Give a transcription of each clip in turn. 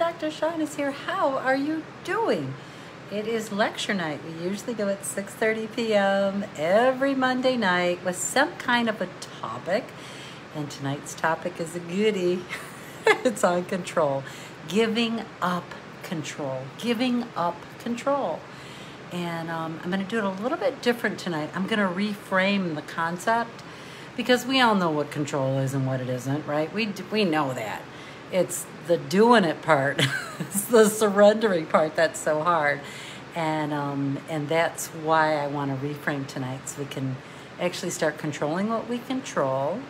Dr. Shawne is here. How are you doing? It is lecture night. We usually go at 6.30 p.m. every Monday night with some kind of a topic. And tonight's topic is a goodie. it's on control. Giving up control. Giving up control. And um, I'm going to do it a little bit different tonight. I'm going to reframe the concept because we all know what control is and what it isn't, right? We, we know that. It's the doing it part, it's the surrendering part that's so hard. And, um, and that's why I want to reframe tonight so we can actually start controlling what we control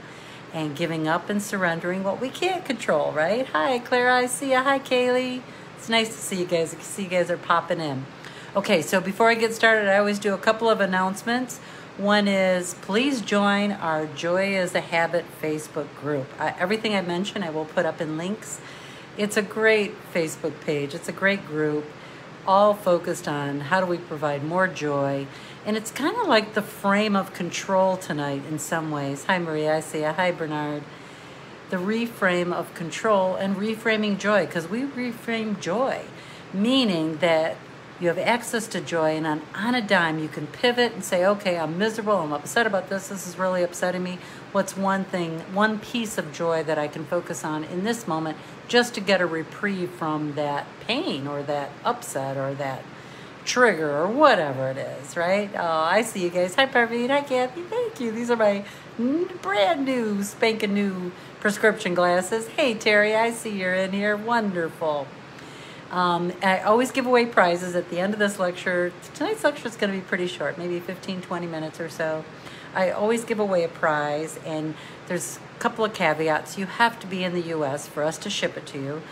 and giving up and surrendering what we can't control, right? Hi, Claire, I see you. Hi, Kaylee. It's nice to see you guys. I see you guys are popping in. Okay, so before I get started, I always do a couple of announcements. One is please join our Joy is a Habit Facebook group. I, everything I mention, I will put up in links. It's a great Facebook page, it's a great group, all focused on how do we provide more joy. And it's kind of like the frame of control tonight in some ways. Hi, Maria, I see you. Hi, Bernard. The reframe of control and reframing joy, because we reframe joy, meaning that you have access to joy, and on, on a dime, you can pivot and say, okay, I'm miserable, I'm upset about this, this is really upsetting me. What's one thing, one piece of joy that I can focus on in this moment just to get a reprieve from that pain or that upset or that trigger or whatever it is, right? Oh, I see you guys. Hi, Parveen. Hi, Kathy. Thank you. These are my brand new, spanking new prescription glasses. Hey, Terry, I see you're in here. Wonderful. Um, I always give away prizes at the end of this lecture. Tonight's lecture is going to be pretty short, maybe 15, 20 minutes or so. I always give away a prize, and there's a couple of caveats. You have to be in the U.S. for us to ship it to you.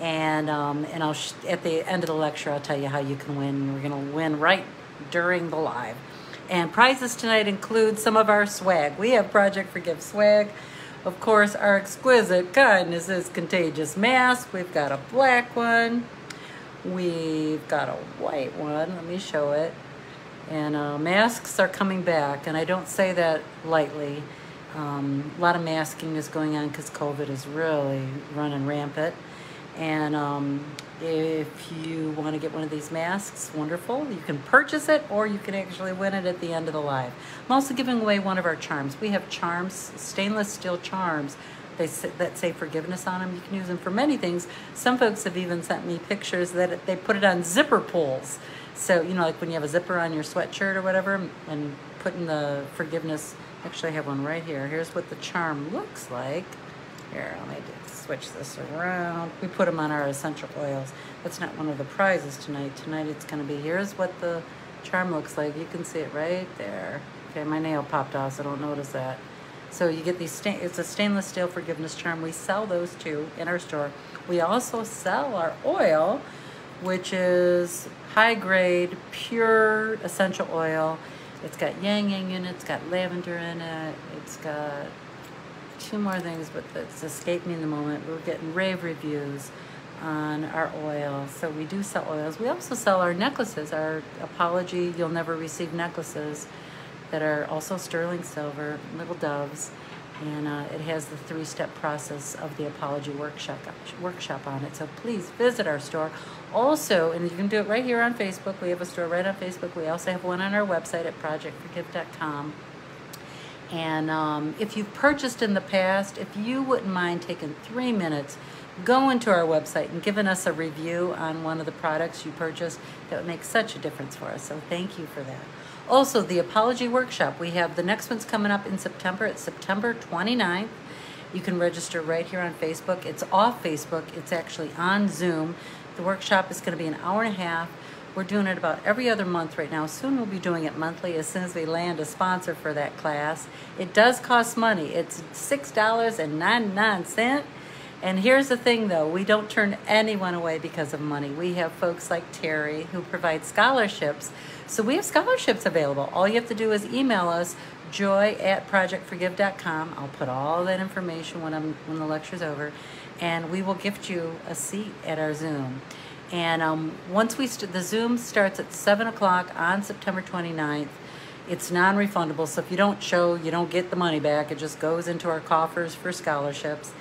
And, um, and I'll at the end of the lecture, I'll tell you how you can win. We're going to win right during the live. And prizes tonight include some of our swag. We have Project Forgive swag. Of course, our exquisite kindness is contagious mask. We've got a black one. We've got a white one. Let me show it. And uh, masks are coming back, and I don't say that lightly. Um, a lot of masking is going on because COVID is really running rampant. And um, if you want to get one of these masks, wonderful. You can purchase it or you can actually win it at the end of the live. I'm also giving away one of our charms. We have charms, stainless steel charms they that say forgiveness on them. You can use them for many things. Some folks have even sent me pictures that they put it on zipper pulls. So, you know, like when you have a zipper on your sweatshirt or whatever, and putting the forgiveness. Actually, I have one right here. Here's what the charm looks like. Here, let me switch this around. We put them on our essential oils. That's not one of the prizes tonight. Tonight it's going to be, here's what the charm looks like. You can see it right there. Okay, my nail popped off, so don't notice that. So you get these, it's a stainless steel forgiveness charm. We sell those too in our store. We also sell our oil, which is high grade, pure essential oil. It's got ylang ylang in it, it's got lavender in it, it's got two more things, but it's escaped me in the moment. We're getting rave reviews on our oil. So we do sell oils. We also sell our necklaces, our apology, you'll never receive necklaces that are also sterling silver, little doves, and uh, it has the three-step process of the apology workshop workshop on it. So please visit our store. Also, and you can do it right here on Facebook. We have a store right on Facebook. We also have one on our website at projectforgive.com. And um, if you've purchased in the past, if you wouldn't mind taking three minutes, go into our website and giving us a review on one of the products you purchased, that would make such a difference for us. So thank you for that. Also, the Apology Workshop. We have the next one's coming up in September. It's September 29th. You can register right here on Facebook. It's off Facebook. It's actually on Zoom. The workshop is going to be an hour and a half. We're doing it about every other month right now. Soon we'll be doing it monthly as soon as we land a sponsor for that class. It does cost money. It's $6.99. And here's the thing though, we don't turn anyone away because of money. We have folks like Terry who provide scholarships so we have scholarships available. All you have to do is email us joy at projectforgive.com. I'll put all that information when, I'm, when the lecture's over, and we will gift you a seat at our Zoom. And um, once we, st- the Zoom starts at 7 o'clock on September 29th. It's non-refundable, so if you don't show, you don't get the money back. It just goes into our coffers for scholarships.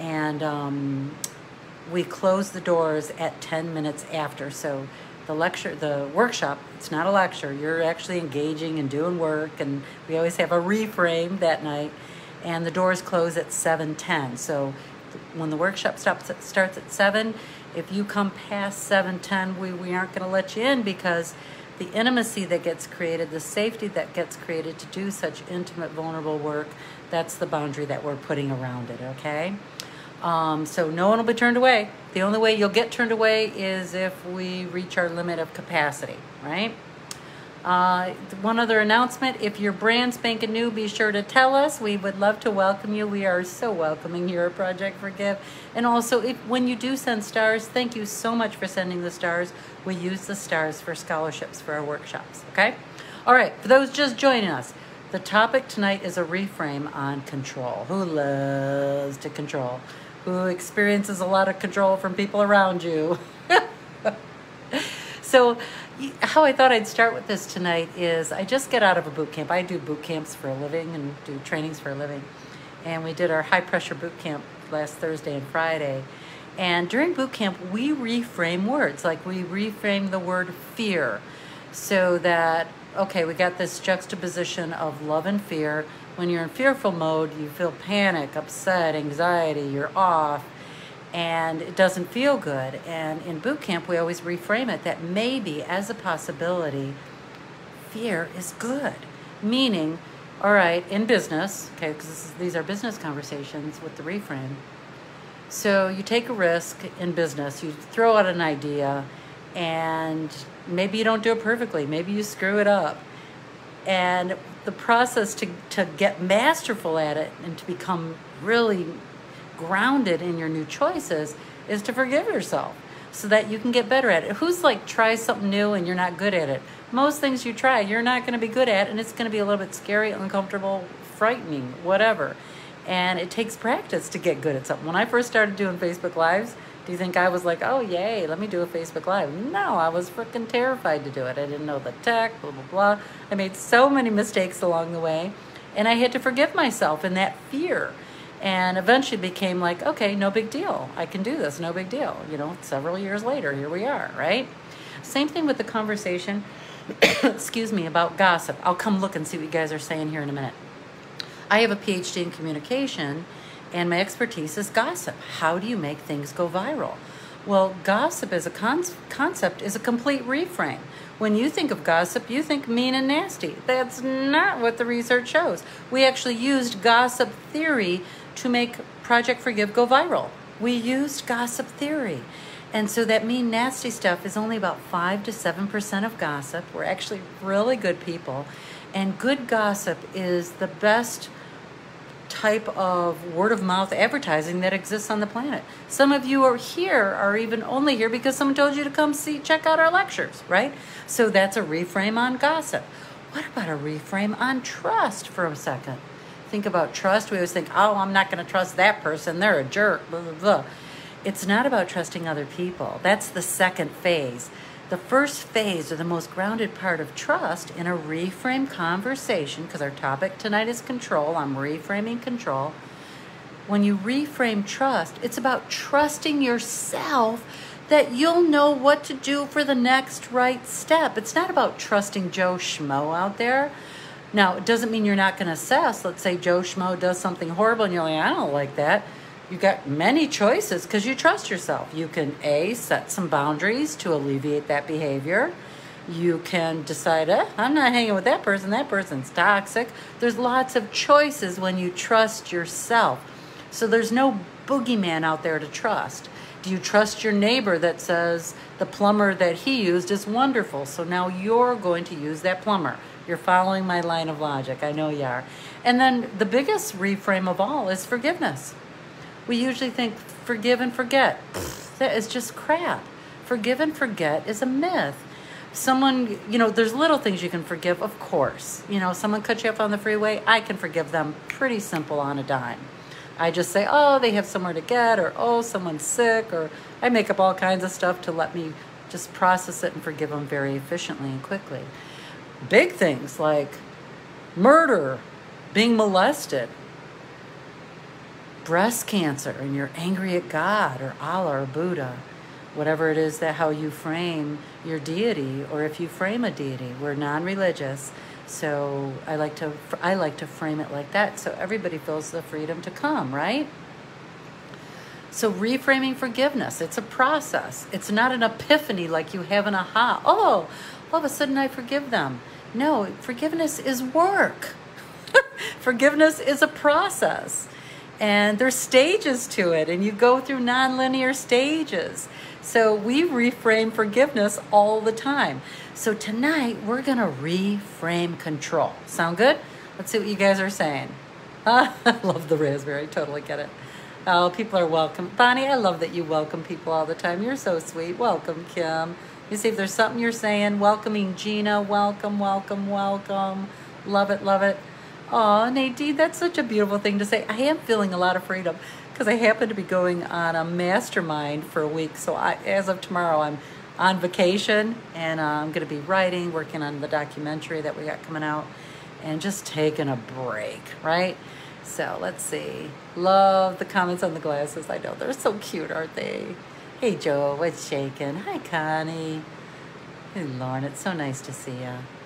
And um, we close the doors at 10 minutes after. So the lecture, the workshop, it's not a lecture. You're actually engaging and doing work, and we always have a reframe that night. And the doors close at 7:10. So when the workshop stops, starts at 7, if you come past 7:10, we, we aren't going to let you in because the intimacy that gets created, the safety that gets created to do such intimate, vulnerable work, that's the boundary that we're putting around it, okay? Um, so no one will be turned away. The only way you'll get turned away is if we reach our limit of capacity, right? Uh, one other announcement, if you're brand spanking new, be sure to tell us. We would love to welcome you. We are so welcoming here at Project Forgive. And also, if, when you do send stars, thank you so much for sending the stars. We use the stars for scholarships for our workshops, okay? All right, for those just joining us, the topic tonight is a reframe on control. Who loves to control? Who experiences a lot of control from people around you? so, how I thought I'd start with this tonight is I just get out of a boot camp. I do boot camps for a living and do trainings for a living. And we did our high pressure boot camp last Thursday and Friday. And during boot camp, we reframe words. Like we reframe the word fear so that, okay, we got this juxtaposition of love and fear. When you're in fearful mode, you feel panic, upset, anxiety, you're off and it doesn't feel good. And in boot camp, we always reframe it that maybe, as a possibility, fear is good. Meaning, all right, in business, okay, because these are business conversations with the reframe. So you take a risk in business, you throw out an idea, and maybe you don't do it perfectly, maybe you screw it up. And the process to, to get masterful at it and to become really grounded in your new choices is to forgive yourself so that you can get better at it. Who's like try something new and you're not good at it? Most things you try, you're not going to be good at, and it's going to be a little bit scary, uncomfortable, frightening, whatever. And it takes practice to get good at something. When I first started doing Facebook Lives, do you think I was like, oh, yay, let me do a Facebook Live? No, I was freaking terrified to do it. I didn't know the tech, blah, blah, blah. I made so many mistakes along the way, and I had to forgive myself in that fear. And eventually became like okay no big deal. I can do this. No big deal. You know several years later here we are right? Same thing with the conversation excuse me about gossip. I'll come look and see what you guys are saying here in a minute. I have a phd in communication and my expertise is gossip how do you make things go viral well gossip as a con- concept is a complete reframe when you think of gossip, you think mean and nasty. That's not what the research shows. We actually used gossip theory to make Project Forgive go viral. We used gossip theory. And so that mean nasty stuff is only about 5 to 7% of gossip. We're actually really good people. And good gossip is the best type of word of mouth advertising that exists on the planet. Some of you are here are even only here because someone told you to come see check out our lectures, right? So that's a reframe on gossip. What about a reframe on trust for a second? think about trust, we always think, oh, I'm not going to trust that person. They're a jerk, blah, blah, blah. It's not about trusting other people. That's the second phase. The first phase, or the most grounded part of trust in a reframe conversation, because our topic tonight is control, I'm reframing control. When you reframe trust, it's about trusting yourself that you'll know what to do for the next right step. It's not about trusting Joe Schmo out there. Now, it doesn't mean you're not going to assess. Let's say Joe Schmo does something horrible and you're like, I don't like that. You got many choices because you trust yourself. You can A, set some boundaries to alleviate that behavior. You can decide, eh, I'm not hanging with that person. That person's toxic. There's lots of choices when you trust yourself. So there's no boogeyman out there to trust. Do you trust your neighbor that says the plumber that he used is wonderful? So now you're going to use that plumber. You're following my line of logic. I know you are. And then the biggest reframe of all is forgiveness. We usually think forgive and forget. That is just crap. Forgive and forget is a myth. Someone, you know, there's little things you can forgive, of course. You know, someone cut you up on the freeway, I can forgive them pretty simple on a dime. I just say, oh, they have somewhere to get, or oh, someone's sick, or I make up all kinds of stuff to let me just process it and forgive them very efficiently and quickly big things like murder, being molested, breast cancer and you're angry at God or Allah or Buddha, whatever it is that how you frame your deity, or if you frame a deity, we're non-religious. So I like to I like to frame it like that, so everybody feels the freedom to come, right? So reframing forgiveness, it's a process. It's not an epiphany like you have an aha. Oh, all of a sudden I forgive them. No, forgiveness is work. forgiveness is a process. And there's stages to it, and you go through nonlinear stages. So we reframe forgiveness all the time. So tonight we're going to reframe control. Sound good? Let's see what you guys are saying. I love the raspberry. Totally get it. Oh, people are welcome. Bonnie, I love that you welcome people all the time. You're so sweet. Welcome, Kim. You see if there's something you're saying. Welcoming Gina. Welcome, welcome, welcome. Love it, love it. Oh, Nadine, that's such a beautiful thing to say. I am feeling a lot of freedom because I happen to be going on a mastermind for a week. So I, as of tomorrow, I'm on vacation and uh, I'm going to be writing, working on the documentary that we got coming out, and just taking a break, right? So let's see. Love the comments on the glasses. I know they're so cute, aren't they? Hey, Joe, what's shaking? Hi, Connie. Hey, Lauren, it's so nice to see you.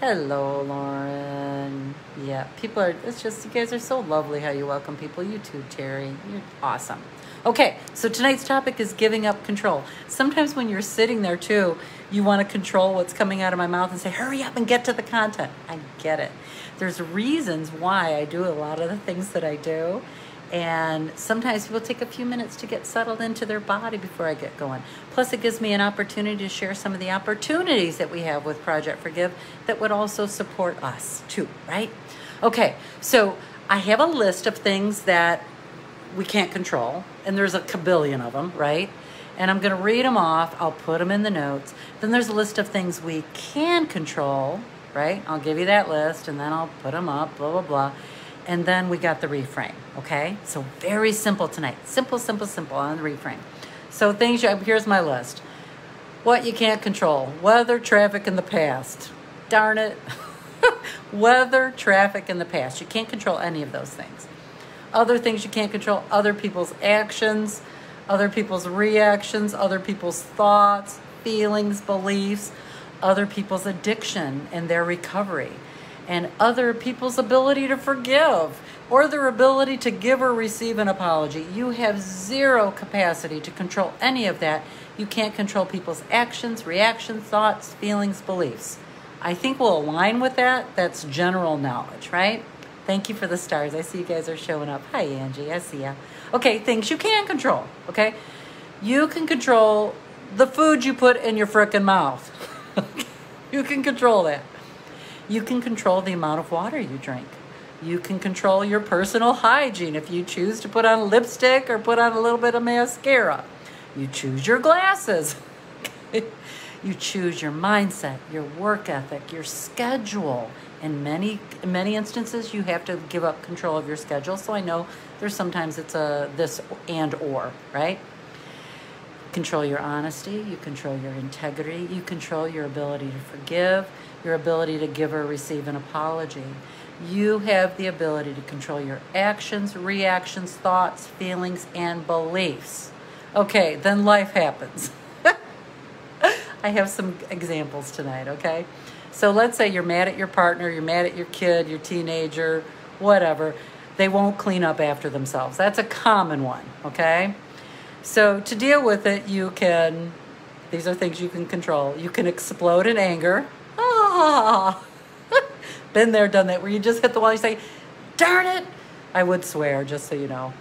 Hello, Lauren. Yeah, people are, it's just, you guys are so lovely how you welcome people. You too, Terry. You're awesome. Okay, so tonight's topic is giving up control. Sometimes when you're sitting there too, you want to control what's coming out of my mouth and say, hurry up and get to the content. I get it there's reasons why I do a lot of the things that I do. And sometimes people take a few minutes to get settled into their body before I get going. Plus, it gives me an opportunity to share some of the opportunities that we have with Project Forgive that would also support us too, right? Okay, so I have a list of things that we can't control, and there's a kabillion of them, right? And I'm going to read them off. I'll put them in the notes. Then there's a list of things we can control, right? I'll give you that list and then I'll put them up, blah, blah, blah. And then we got the reframe, okay? So very simple tonight. Simple, simple, simple on the reframe. So things, you, here's my list. What you can't control. Weather, traffic in the past. Darn it. Weather, traffic in the past. You can't control any of those things. Other things you can't control, other people's actions, other people's reactions, other people's thoughts, feelings, beliefs, other people's addiction and their recovery, and other people's ability to forgive or their ability to give or receive an apology. You have zero capacity to control any of that. You can't control people's actions, reactions, thoughts, feelings, beliefs. I think we'll align with that. That's general knowledge, right? Thank you for the stars. I see you guys are showing up. Hi, Angie. I see ya. Okay, things you can control, okay? You can control the food you put in your frickin' mouth. you can control that. You can control the amount of water you drink. You can control your personal hygiene if you choose to put on lipstick or put on a little bit of mascara. You choose your glasses. you choose your mindset, your work ethic, your schedule. In many in many instances, you have to give up control of your schedule. So I know there's sometimes it's a this and or, right? Control your honesty, you control your integrity, you control your ability to forgive, your ability to give or receive an apology. You have the ability to control your actions, reactions, thoughts, feelings, and beliefs. Okay, then life happens. I have some examples tonight, okay? So let's say you're mad at your partner, you're mad at your kid, your teenager, whatever. They won't clean up after themselves. That's a common one, okay? So to deal with it, you can, these are things you can control. You can explode in anger. Ah, been there, done that, where you just hit the wall, you say, darn it. I would swear, just so you know.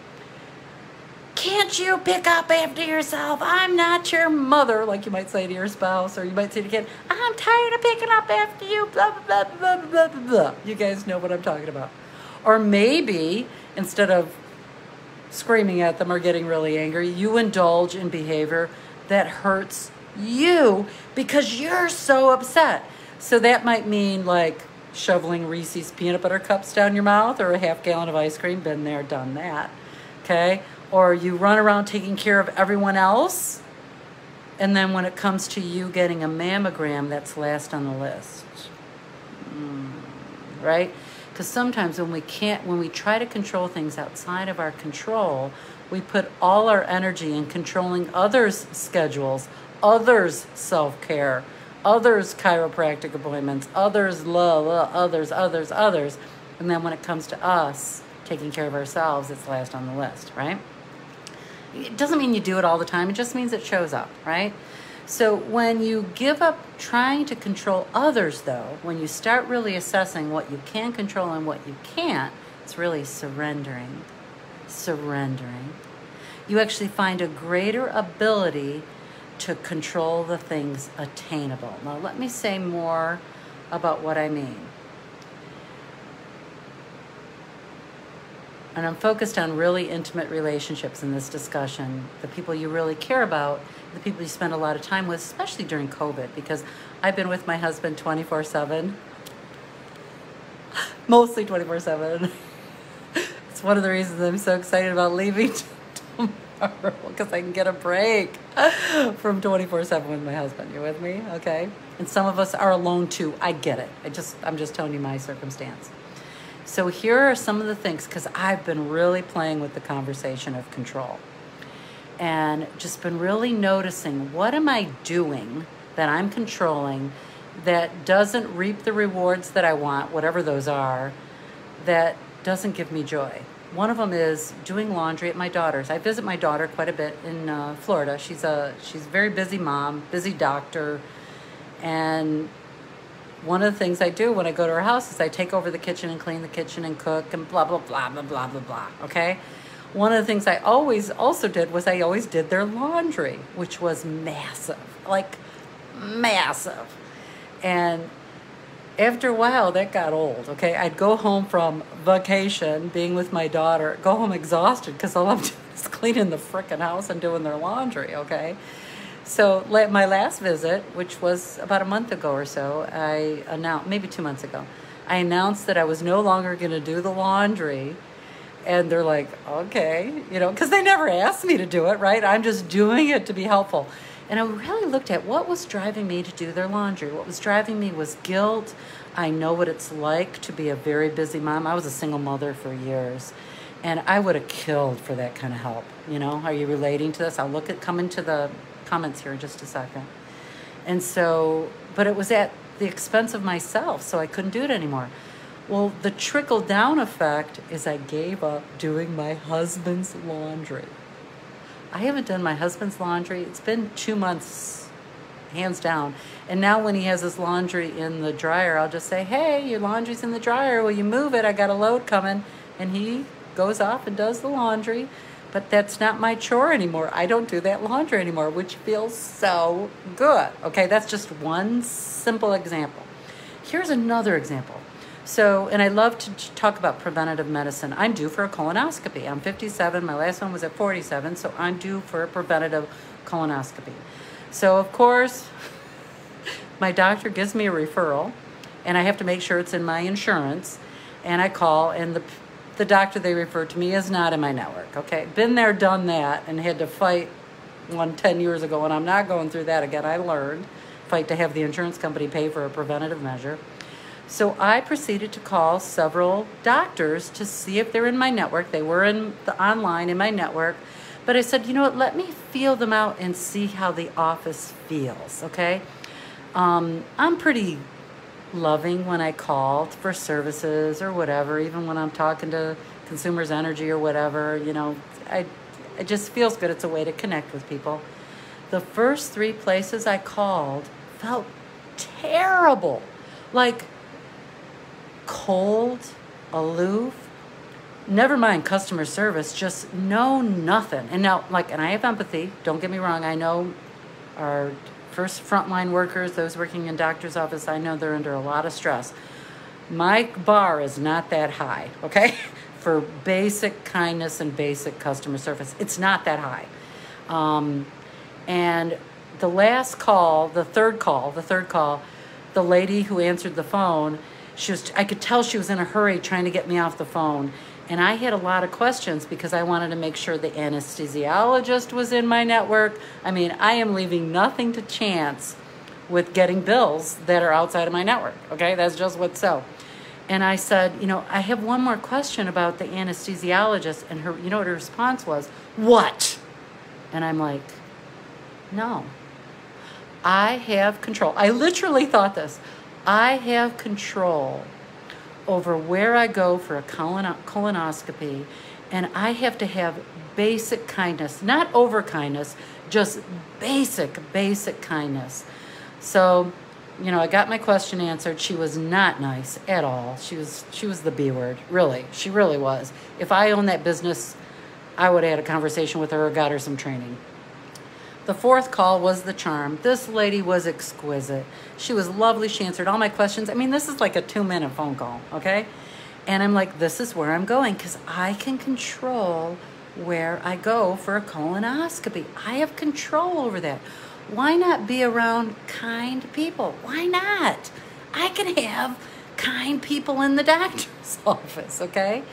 Can't you pick up after yourself? I'm not your mother, like you might say to your spouse, or you might say to your kid, I'm tired of picking up after you, blah, blah, blah, blah, blah, blah. You guys know what I'm talking about. Or maybe instead of screaming at them or getting really angry. You indulge in behavior that hurts you because you're so upset. So that might mean like shoveling Reese's peanut butter cups down your mouth or a half gallon of ice cream. Been there, done that. Okay? Or you run around taking care of everyone else. And then when it comes to you getting a mammogram, that's last on the list. Mm, right? Because sometimes when we can't, when we try to control things outside of our control, we put all our energy in controlling others' schedules, others' self care, others' chiropractic appointments, others' love, others, others, others. And then when it comes to us taking care of ourselves, it's last on the list, right? It doesn't mean you do it all the time, it just means it shows up, right? So when you give up trying to control others, though, when you start really assessing what you can control and what you can't, it's really surrendering. Surrendering. You actually find a greater ability to control the things attainable. Now, let me say more about what I mean. And I'm focused on really intimate relationships in this discussion, the people you really care about, the people you spend a lot of time with, especially during COVID, because I've been with my husband 24 7, mostly 24 7. It's one of the reasons I'm so excited about leaving tomorrow because I can get a break from 24 7 with my husband. You with me? Okay. And some of us are alone too. I get it. I just, I'm just telling you my circumstance. So here are some of the things because I've been really playing with the conversation of control and just been really noticing what am I doing that I'm controlling that doesn't reap the rewards that I want, whatever those are, that doesn't give me joy. One of them is doing laundry at my daughter's. I visit my daughter quite a bit in uh, Florida. She's a she's a very busy mom, busy doctor, and one of the things I do when I go to her house is I take over the kitchen and clean the kitchen and cook and blah, blah, blah, blah, blah, blah, blah. Okay? One of the things I always also did was I always did their laundry, which was massive, like massive. And after a while, that got old. Okay, I'd go home from vacation, being with my daughter, go home exhausted because all I'm doing is cleaning the frickin' house and doing their laundry. Okay, so my last visit, which was about a month ago or so, I announced, maybe two months ago, I announced that I was no longer going to do the laundry. And they're like, okay, you know, because they never asked me to do it, right? I'm just doing it to be helpful. And I really looked at what was driving me to do their laundry. What was driving me was guilt. I know what it's like to be a very busy mom. I was a single mother for years, and I would have killed for that kind of help. You know, are you relating to this? I'll look at coming to the comments here in just a second. And so, but it was at the expense of myself, so I couldn't do it anymore. Well, the trickle down effect is I gave up doing my husband's laundry. I haven't done my husband's laundry. It's been two months, hands down. And now when he has his laundry in the dryer, I'll just say, hey, your laundry's in the dryer. Will you move it? I got a load coming. And he goes off and does the laundry but that's not my chore anymore. I don't do that laundry anymore, which feels so good. Okay, that's just one simple example. Here's another example. So, and I love to talk about preventative medicine. I'm due for a colonoscopy. I'm 57. My last one was at 47, so I'm due for a preventative colonoscopy. So, of course, my doctor gives me a referral, and I have to make sure it's in my insurance. And I call, and the the doctor they referred to me is not in my network. Okay, been there, done that, and had to fight one 10 years ago, and I'm not going through that again. I learned fight to have the insurance company pay for a preventative measure. So I proceeded to call several doctors to see if they're in my network. They were in the online in my network, but I said, you know what? Let me feel them out and see how the office feels. Okay, um, I'm pretty loving when I call for services or whatever, even when I'm talking to Consumers Energy or whatever, you know, I, it just feels good. It's a way to connect with people. The first three places I called felt terrible. Like cold, aloof, never mind customer service, just know nothing. And now, like, and I have empathy, don't get me wrong, I know our first frontline workers, those working in doctor's office, I know they're under a lot of stress. My bar is not that high, okay? For basic kindness and basic customer service, it's not that high. Um, and the last call, the third call, the third call, the lady who answered the phone, she was, I could tell she was in a hurry trying to get me off the phone. And I had a lot of questions because I wanted to make sure the anesthesiologist was in my network. I mean, I am leaving nothing to chance with getting bills that are outside of my network. Okay, that's just what's so. And I said, you know, I have one more question about the anesthesiologist. And her, you know what her response was? What? And I'm like, no. I have control. I literally thought this. I have control over where I go for a colon- colonoscopy, and I have to have basic kindness, not over kindness, just basic, basic kindness. So, you know, I got my question answered. She was not nice at all. She was she was the B word, really. She really was. If I owned that business, I would have had a conversation with her or got her some training. The fourth call was the charm. This lady was exquisite. She was lovely. She answered all my questions. I mean, this is like a two minute phone call, okay? And I'm like, this is where I'm going because I can control where I go for a colonoscopy. I have control over that. Why not be around kind people? Why not? I can have kind people in the doctor's office, okay?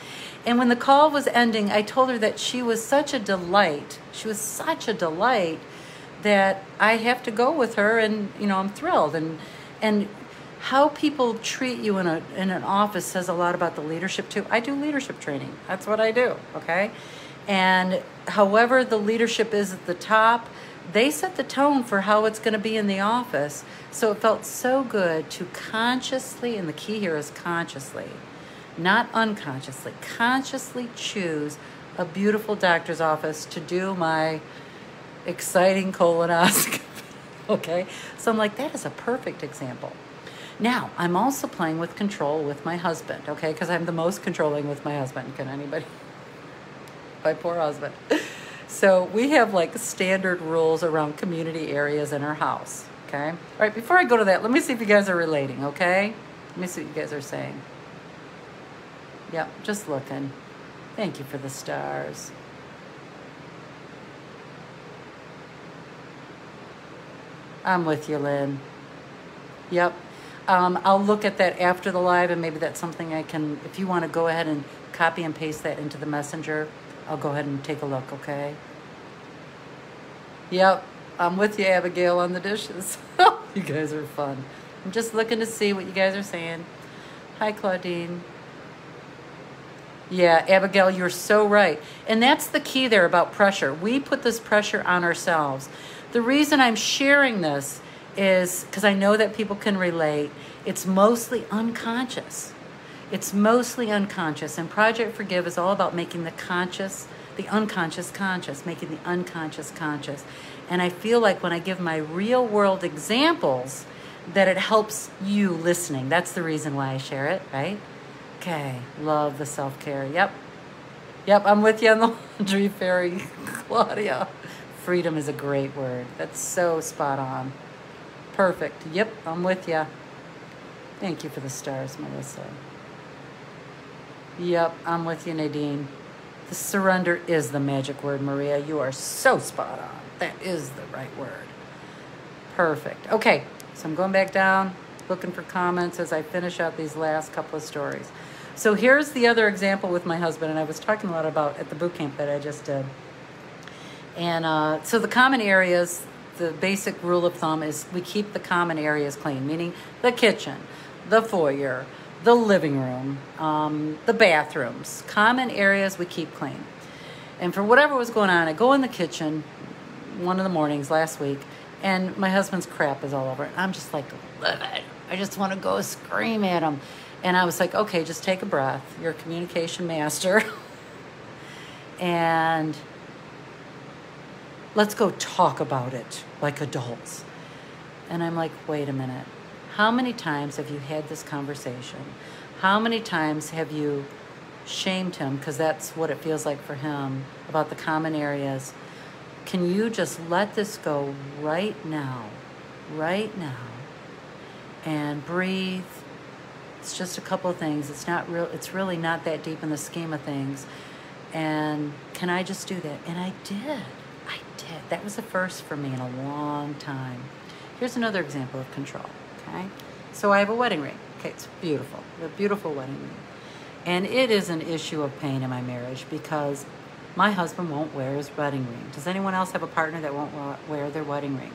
And when the call was ending, I told her that she was such a delight. She was such a delight that I have to go with her and you know I'm thrilled and and how people treat you in a in an office says a lot about the leadership too. I do leadership training. That's what I do, okay? And however the leadership is at the top, they set the tone for how it's going to be in the office. So it felt so good to consciously and the key here is consciously, not unconsciously, consciously choose a beautiful doctor's office to do my exciting colonoscopy. okay? So I'm like, that is a perfect example. Now, I'm also playing with control with my husband, okay? Because I'm the most controlling with my husband. Can anybody? my poor husband. So we have like standard rules around community areas in our house, okay? All right, before I go to that, let me see if you guys are relating, okay? Let me see what you guys are saying. Yep, just looking. Thank you for the stars. I'm with you, Lynn. Yep. Um, I'll look at that after the live, and maybe that's something I can, if you want to go ahead and copy and paste that into the messenger, I'll go ahead and take a look, okay? Yep. I'm with you, Abigail, on the dishes. you guys are fun. I'm just looking to see what you guys are saying. Hi, Claudine. Yeah, Abigail, you're so right. And that's the key there about pressure. We put this pressure on ourselves. The reason I'm sharing this is because I know that people can relate. It's mostly unconscious. It's mostly unconscious. And Project Forgive is all about making the conscious, the unconscious conscious, making the unconscious conscious. And I feel like when I give my real world examples, that it helps you listening. That's the reason why I share it, right? Okay, love the self care. Yep. Yep, I'm with you on the laundry fairy, Claudia. Freedom is a great word. That's so spot on. Perfect. Yep, I'm with you. Thank you for the stars, Melissa. Yep, I'm with you, Nadine. The surrender is the magic word, Maria. You are so spot on. That is the right word. Perfect. Okay, so I'm going back down, looking for comments as I finish out these last couple of stories. So here's the other example with my husband, and I was talking a lot about at the boot camp that I just did. And uh, so the common areas, the basic rule of thumb is we keep the common areas clean, meaning the kitchen, the foyer, the living room, um, the bathrooms. Common areas we keep clean. And for whatever was going on, I go in the kitchen one of the mornings last week, and my husband's crap is all over. I'm just like, livid. I just want to go scream at him. And I was like, okay, just take a breath. You're a communication master. and let's go talk about it like adults. And I'm like, wait a minute. How many times have you had this conversation? How many times have you shamed him, because that's what it feels like for him, about the common areas? Can you just let this go right now, right now, and breathe? It's just a couple of things. It's not real. It's really not that deep in the scheme of things. And can I just do that? And I did did. That was the first for me in a long time. Here's another example of control, okay? So I have a wedding ring. Okay, it's beautiful. A beautiful wedding ring. And it is an issue of pain in my marriage because my husband won't wear his wedding ring. Does anyone else have a partner that won't wear their wedding ring?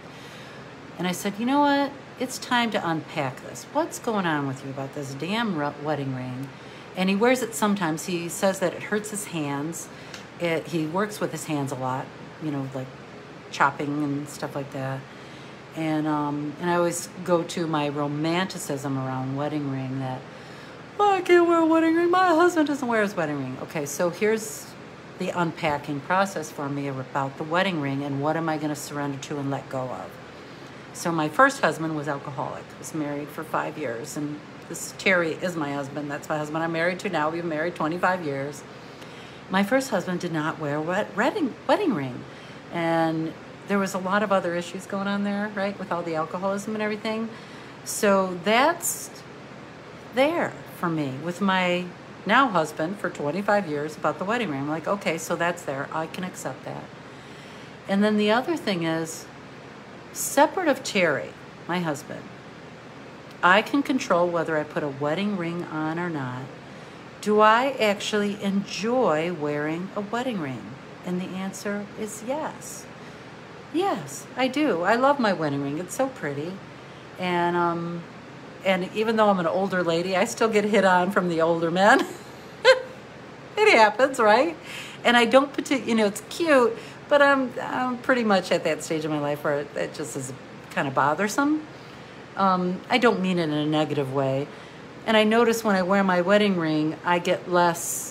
And I said, you know what? it's time to unpack this. What's going on with you about this damn wedding ring? And he wears it sometimes. He says that it hurts his hands. It, he works with his hands a lot, you know, like chopping and stuff like that. And um, and I always go to my romanticism around wedding ring that oh, I can't wear a wedding ring. My husband doesn't wear his wedding ring. Okay, so here's the unpacking process for me about the wedding ring and what am I going to surrender to and let go of. So my first husband was alcoholic. Was married for five years, and this Terry is my husband. That's my husband I'm married to now. We've been married 25 years. My first husband did not wear a wedding wedding ring, and there was a lot of other issues going on there, right, with all the alcoholism and everything. So that's there for me with my now husband for 25 years about the wedding ring. I'm like, okay, so that's there. I can accept that. And then the other thing is, separate of Terry, my husband, I can control whether I put a wedding ring on or not. Do I actually enjoy wearing a wedding ring? And the answer is yes. Yes, I do. I love my wedding ring. It's so pretty. And um and even though I'm an older lady, I still get hit on from the older men. it happens, right? And I don't you know, it's cute, but I'm, I'm pretty much at that stage of my life where it just is kind of bothersome. Um, I don't mean it in a negative way. And I notice when I wear my wedding ring, I get less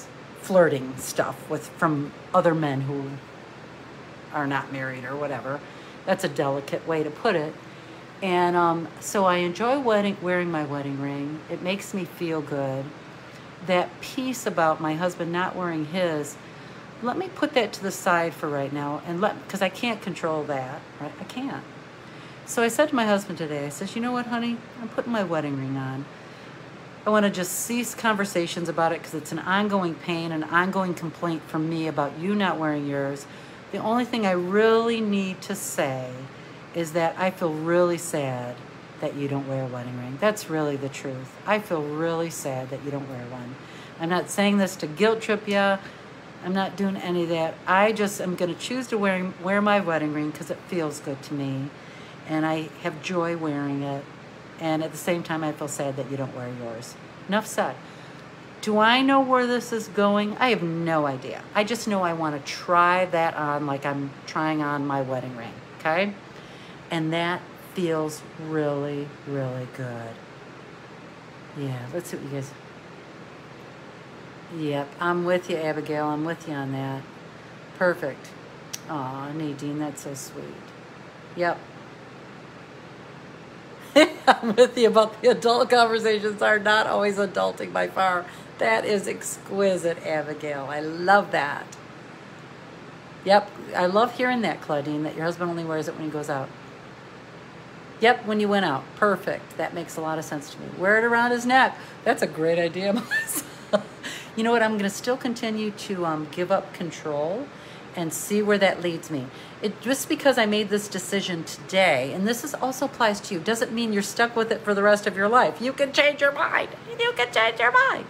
flirting stuff with from other men who are not married or whatever. That's a delicate way to put it. And um, so I enjoy wedding, wearing my wedding ring. It makes me feel good. That piece about my husband not wearing his, let me put that to the side for right now and let because I can't control that, right? I can't. So I said to my husband today, I says, you know what, honey? I'm putting my wedding ring on. I want to just cease conversations about it because it's an ongoing pain, an ongoing complaint from me about you not wearing yours. The only thing I really need to say is that I feel really sad that you don't wear a wedding ring. That's really the truth. I feel really sad that you don't wear one. I'm not saying this to guilt trip you. I'm not doing any of that. I just am going to choose to wear, wear my wedding ring because it feels good to me. And I have joy wearing it. And at the same time, I feel sad that you don't wear yours. Enough said. Do I know where this is going? I have no idea. I just know I want to try that on like I'm trying on my wedding ring. Okay? And that feels really, really good. Yeah, let's see what you guys. Yep, I'm with you, Abigail. I'm with you on that. Perfect. Aw, Nadine, that's so sweet. Yep. I'm with you about the adult conversations are not always adulting by far. That is exquisite, Abigail. I love that. Yep, I love hearing that, Claudine, that your husband only wears it when he goes out. Yep, when you went out. Perfect. That makes a lot of sense to me. Wear it around his neck. That's a great idea, Melissa. you know what? I'm going to still continue to um, give up control and see where that leads me. It just because I made this decision today, and this is also applies to you, doesn't mean you're stuck with it for the rest of your life. You can change your mind. You can change your mind.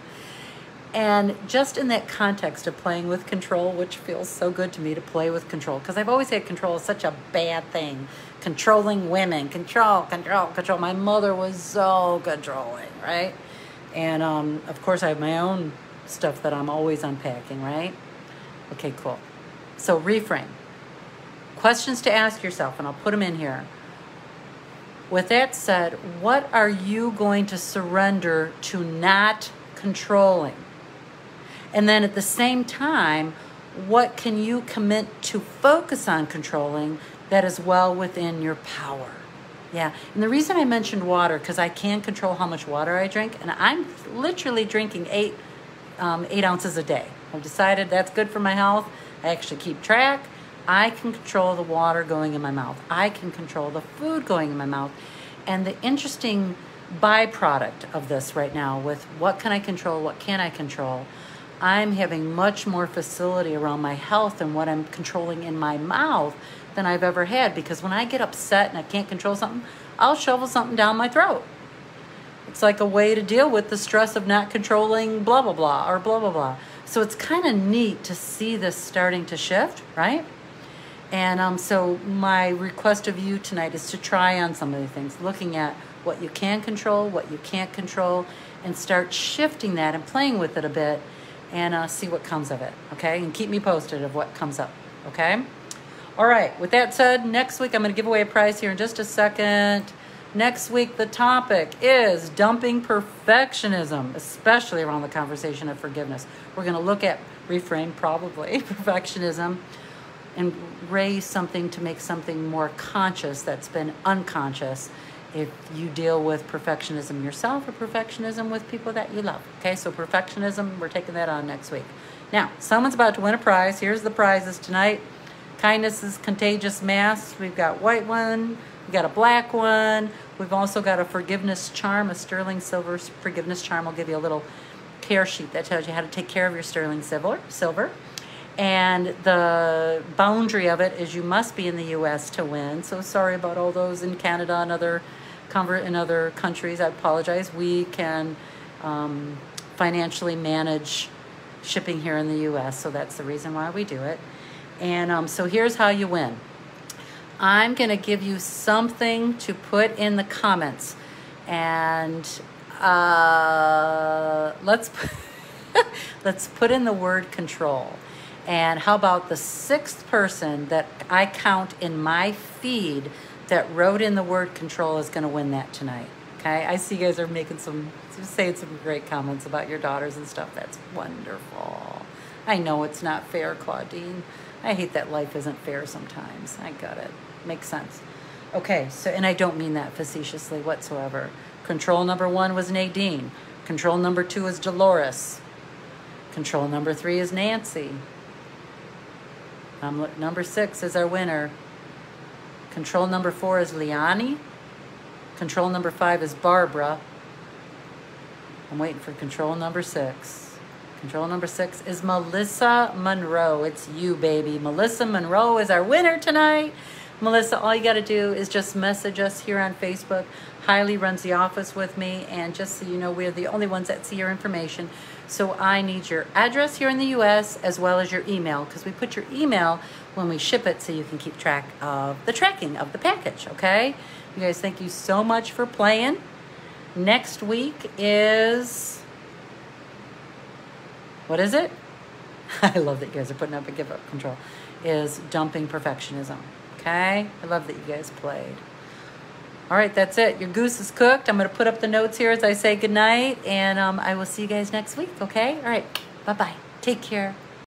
And just in that context of playing with control, which feels so good to me to play with control, because I've always had control is such a bad thing. Controlling women, control, control, control. My mother was so controlling, right? And um, of course, I have my own stuff that I'm always unpacking, right? Okay, cool. So, reframe. Questions to ask yourself, and I'll put them in here. With that said, what are you going to surrender to not controlling? And then at the same time, what can you commit to focus on controlling that is well within your power? Yeah, and the reason I mentioned water because I can control how much water I drink, and I'm literally drinking eight um, eight ounces a day. I've decided that's good for my health. I actually keep track. I can control the water going in my mouth. I can control the food going in my mouth. And the interesting byproduct of this right now with what can I control, what can I control, I'm having much more facility around my health and what I'm controlling in my mouth than I've ever had because when I get upset and I can't control something, I'll shovel something down my throat. It's like a way to deal with the stress of not controlling blah, blah, blah, or blah, blah, blah. So it's kind of neat to see this starting to shift, right? And um, so my request of you tonight is to try on some of the things, looking at what you can control, what you can't control, and start shifting that and playing with it a bit and uh, see what comes of it, okay? And keep me posted of what comes up, okay? All right, with that said, next week I'm going to give away a prize here in just a second. Next week, the topic is dumping perfectionism, especially around the conversation of forgiveness. We're going to look at reframe, probably, perfectionism, and raise something to make something more conscious that's been unconscious if you deal with perfectionism yourself or perfectionism with people that you love. Okay, so perfectionism, we're taking that on next week. Now, someone's about to win a prize. Here's the prizes tonight. Kindness is contagious mask. We've got white one. We've got a black one. We've also got a forgiveness charm, a sterling silver forgiveness charm. I'll give you a little care sheet that tells you how to take care of your sterling silver. silver. And the boundary of it is you must be in the U.S. to win. So sorry about all those in Canada and other convert in other countries. I apologize. We can um, financially manage shipping here in the U.S., so that's the reason why we do it. And um, so here's how you win. I'm going to give you something to put in the comments, and uh, let's let's put in the word control. And how about the sixth person that I count in my feed that wrote in the word control is going to win that tonight. Okay, I see you guys are making some, saying some great comments about your daughters and stuff. That's wonderful. I know it's not fair, Claudine. I hate that life isn't fair sometimes. I got it. Makes sense. Okay, so, and I don't mean that facetiously whatsoever. Control number one was Nadine. Control number two is Dolores. Control number three is Nancy. Um, number six is our winner. Control number four is Liani. Control number five is Barbara. I'm waiting for control number six. Control number six is Melissa Monroe. It's you, baby. Melissa Monroe is our winner tonight. Melissa, all you got to do is just message us here on Facebook. Hiley runs the office with me, and just so you know, we're the only ones that see your information. So I need your address here in the U.S. as well as your email because we put your email when we ship it so you can keep track of the tracking of the package, okay? You guys, thank you so much for playing. Next week is, what is it? I love that you guys are putting up a give up control, is dumping perfectionism, okay? I love that you guys played. All right, that's it. Your goose is cooked. I'm going to put up the notes here as I say goodnight, and um, I will see you guys next week, okay? All right, bye-bye. Take care.